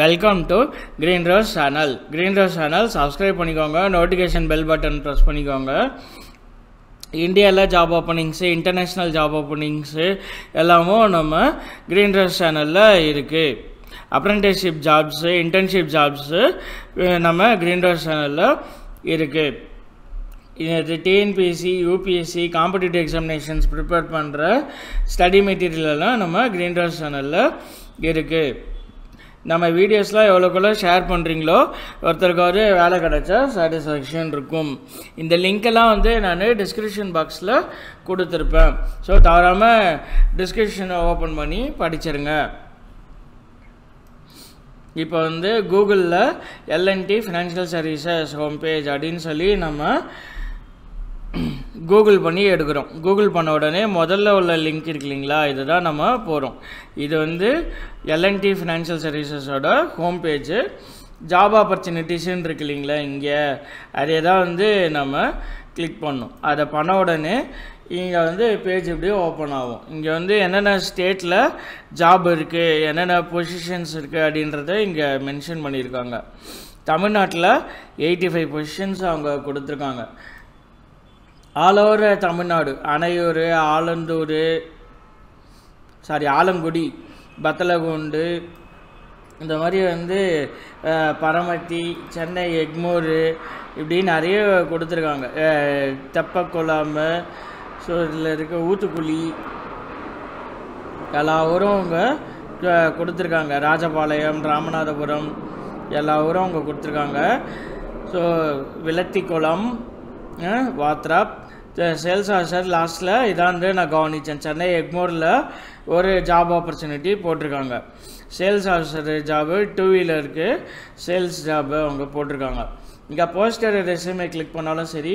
Welcome to green rose channel green rose channel subscribe பண்ணிக்கோங்க. Notification bell button press பண்ணிக்கோங்க. இந்தியாவில் job openings international job openings எல்லாமும் நம்ம green rose சேனலில் இருக்குது அப்ரெண்டிஸ்ஷிப் ஜாப்ஸு இன்டர்ன்ஷிப் ஜாப்ஸு நம்ம க்ரீன் ரோஸ் சேனலில் இருக்குது இது TNPSC UPSC competitive examinations prepare பண்ணுற ஸ்டடி மெட்டீரியல் எல்லாம் நம்ம க்ரீன் ரோஸ் சேனலில் இருக்குது நம்ம வீடியோஸ்லாம் எவ்வளோக்குள்ளே ஷேர் பண்ணுறீங்களோ ஒருத்தருக்காவது வேலை கிடச்சா சாட்டிஸ்ஃபேக்ஷன் இருக்கும். இந்த லிங்க்கெல்லாம் வந்து நான் டிஸ்கிரிப்ஷன் பாக்ஸில் கொடுத்துருப்பேன். ஸோ தவறாமல் டிஸ்கிரிப்ஷனை ஓப்பன் பண்ணி படிச்சிருங்க. இப்போ வந்து கூகுளில் LNT financial services home page அப்படின்னு சொல்லி நம்ம கூகுள் பண்ணி எடுக்கிறோம். கூகுள் பண்ண உடனே முதல்ல உள்ள லிங்க் இருக்கு இல்லைங்களா? இதுதான் நம்ம போகிறோம் இது வந்து எல்என்டி ஃபினான்ஷியல் சர்வீசஸோட ஹோம் பேஜு ஜாப் ஆப்பர்ச்சுனிட்டிஸ்ன்னு இருக்கு இல்லைங்களா இங்கே? அதே தான் வந்து நம்ம கிளிக் பண்ணோம். அதை பண்ண உடனே இங்கே வந்து பேஜ் இப்படியே ஓப்பன் ஆகும். இங்கே வந்து என்னென்ன ஸ்டேட்டில் ஜாப் இருக்குது என்னென்ன பொசிஷன்ஸ் இருக்குது அப்படின்றத இங்கே மென்ஷன் பண்ணியிருக்காங்க. தமிழ்நாட்டில் எயிட்டி ஃபைவ் பொசிஷன்ஸ் அவங்க கொடுத்துருக்காங்க. All over Tamil Nadu Anaiyur Alandur sorry Alangudi Batlagundu இந்த மாதிரி வந்து பரமத்தி சென்னை எக்மோர் இப்படி நிறைய கொடுத்துருக்காங்க. தெப்பக்குளம் ஸோ இதில் இருக்க ஊத்துக்குழி எல்லா ஊரும் அவங்க கொடுத்துருக்காங்க. ராஜபாளையம் ராமநாதபுரம் எல்லா ஊரும் அவங்க கொடுத்துருக்காங்க. So Vilathikulam Watrap sales officer லாஸ்ட்டில் இதான் வந்து நான் கவனித்தேன் சென்னை எக்மோரில் ஒரு ஜாப் ஆப்பர்ச்சுனிட்டி போட்டிருக்காங்க. சேல்ஸ் ஆஃபீஸர் ஜாபு டூ வீலருக்கு சேல்ஸ் ஜாபு அவங்க போட்டிருக்காங்க. இங்கே போஸ்டர் ரெசியூமே கிளிக் பண்ணாலும் சரி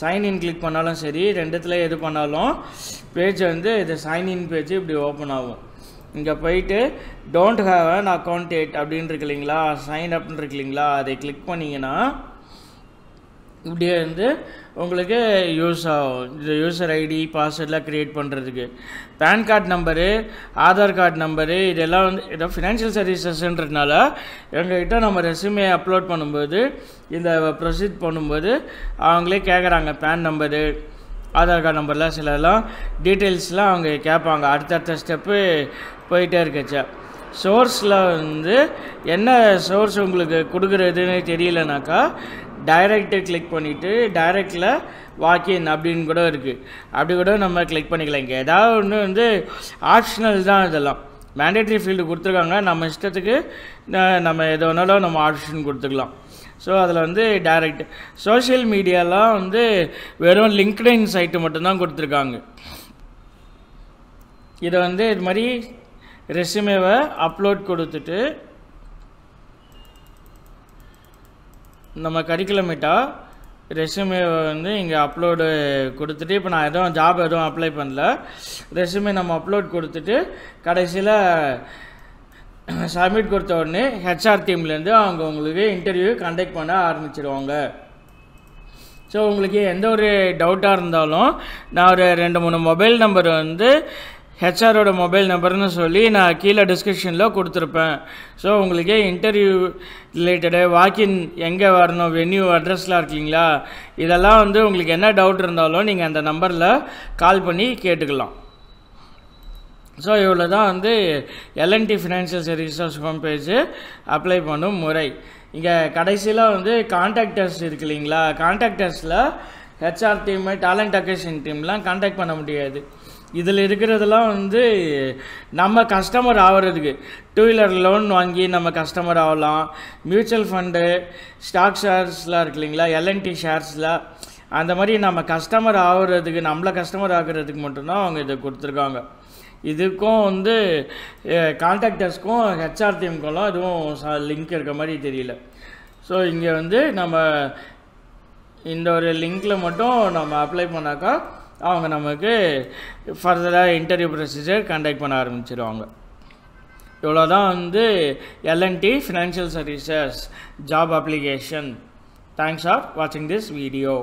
சைன்இன் கிளிக் பண்ணாலும் சரி ரெண்டுத்தில் எது பண்ணாலும் பேஜ் வந்து இது சைன்இன் பேஜ் இப்படி ஓப்பன் ஆகும். இங்கே போயிட்டு don't have an account yet அப்படின்னு இருக்கு இல்லைங்களா? சைன் அப்னு இருக்கு இல்லைங்களா? அதை கிளிக் பண்ணிங்கன்னா இப்படியே வந்து உங்களுக்கு யூஸ் ஆகும். இந்த யூசர் ஐடி பாஸ்வேர்ட்லாம் க்ரியேட் பண்ணுறதுக்கு PAN card number Aadhaar card number இதெல்லாம் வந்து ஏதோ ஃபினான்ஷியல் சர்வீசஸ்ன்றதுனால எங்ககிட்ட நம்ம ரெசியூமே அப்லோட் பண்ணும்போது இந்த ப்ரொசீட் பண்ணும்போது அவங்களே கேட்குறாங்க பேன் நம்பரு ஆதார் கார்டு நம்பர்லாம் சிலலாம் டீட்டெயில்ஸ்லாம் அவங்க கேட்பாங்க. அடுத்தடுத்த ஸ்டெப்பு போயிட்டே இருக்கச்சா. சோர்ஸில் வந்து என்ன சோர்ஸ் உங்களுக்கு கொடுக்குறதுன்னு தெரியலனாக்கா டைரக்டை கிளிக் பண்ணிவிட்டு டைரக்டில் வாக்கின் அப்படின்னு கூட இருக்குது அப்படி கூட நம்ம கிளிக் பண்ணிக்கலாம் இங்கே. ஏதாவது ஒன்று வந்து ஆப்ஷனல் தான் இதெல்லாம். மேண்டேட்ரி ஃபீல்டு கொடுத்துருக்காங்க. நம்ம இஷ்டத்துக்கு நம்ம எது வேணாலும் நம்ம ஆப்ஷன் கொடுத்துக்கலாம். ஸோ அதில் வந்து டைரக்ட் சோஷியல் மீடியாலாம் வந்து வெறும் லிங்க்டின் சைட்டு மட்டும்தான் கொடுத்துருக்காங்க. இதை வந்து இது மாதிரி ரெஸ்யூமேவை அப்லோட் கொடுத்துட்டு நம்ம கரிக்குலமேட்டா ரெஸ்யூமே வந்து இங்கே அப்லோடு கொடுத்துட்டு இப்போ நான் எதுவும் ஜாப் எதுவும் அப்ளை பண்ணல. ரெஸ்யூமே நம்ம அப்லோட் கொடுத்துட்டு கடைசியில் சப்மிட் கொடுத்த உடனே ஹெச்ஆர் டீம்லேருந்து அவங்க உங்களுக்கு இன்டர்வியூ கண்டக்ட் பண்ண ஆரம்பிச்சிடுவாங்க ஸோ உங்களுக்கு எந்த ஒரு டவுட்டாக இருந்தாலும் நான் ஒரு ரெண்டு மூணு மொபைல் நம்பர் வந்து ஹெச்ஆரோட மொபைல் நம்பர்னு சொல்லி நான் கீழே டிஸ்கிரிப்ஷனில் கொடுத்துருப்பேன். ஸோ உங்களுக்கு இன்டர்வியூ ரிலேட்டடு வாக்கின் எங்கே வரணும் வென்யூ அட்ரஸ்லாம் இருக்கீங்களா இதெல்லாம் வந்து உங்களுக்கு என்ன டவுட் இருந்தாலும் நீங்கள் அந்த நம்பரில் கால் பண்ணி கேட்டுக்கலாம். ஸோ இவ்வளோ தான் வந்து LNT financial services home page apply பண்ணும் முறை. இங்கே கடைசியில் வந்து கான்டாக்டர்ஸ் இருக்கு இல்லைங்களா கான்டாக்டர்ஸில் ஹெச்ஆர் டீமு டேலண்ட் அக்கேஷன் டீம்லாம் கான்டாக்ட் பண்ண முடியாது. இதில் இருக்கிறதெல்லாம் வந்து நம்ம கஸ்டமர் ஆகிறதுக்கு டூ வீலர் லோன் வாங்கி நம்ம கஸ்டமர் ஆகலாம் மியூச்சுவல் ஃபண்டு ஸ்டாக் ஷேர்ஸ்லாம் இருக்கு இல்லைங்களா? எல்என்டி ஷேர்ஸில் அந்த மாதிரி நம்ம கஸ்டமர் ஆகிறதுக்கு நம்மளை கஸ்டமர் ஆகிறதுக்கு மட்டும்தான் அவங்க இதை கொடுத்துருக்காங்க. இதுக்கும் வந்து கான்டாக்டர்ஸ்க்கும் ஹெச்ஆர் டீமுக்கெல்லாம் எதுவும் லிங்க் இருக்க மாதிரி தெரியல. ஸோ இங்கே வந்து நம்ம இந்த ஒரு லிங்க்கில் மட்டும் நம்ம அப்ளை பண்ணாக்கா அவங்க நமக்கு ஃபர்தராக இன்டர்வியூ ப்ரொசீஜர் கண்டக்ட் பண்ண ஆரம்பிச்சிடுவாங்க இவ்வளோ தான் வந்து LNT financial services job application thanks for வாட்சிங் திஸ் வீடியோ